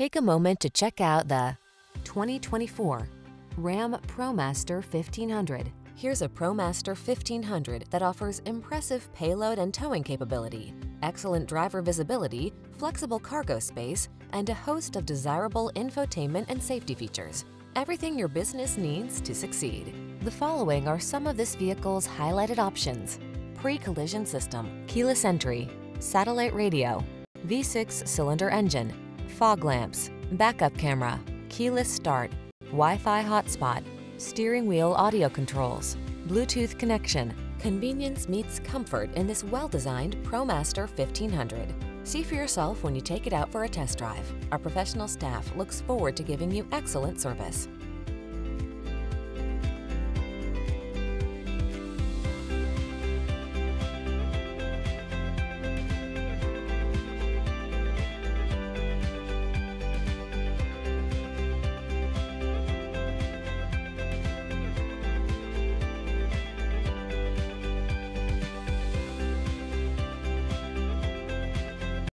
Take a moment to check out the 2024 Ram ProMaster 1500. Here's a ProMaster 1500 that offers impressive payload and towing capability, excellent driver visibility, flexible cargo space, and a host of desirable infotainment and safety features. Everything your business needs to succeed. The following are some of this vehicle's highlighted options. Pre-collision system, keyless entry, satellite radio, V6 cylinder engine, fog lamps, backup camera, keyless start, Wi-Fi hotspot, steering wheel audio controls, Bluetooth connection. Convenience meets comfort in this well-designed ProMaster 1500. See for yourself when you take it out for a test drive. Our professional staff looks forward to giving you excellent service.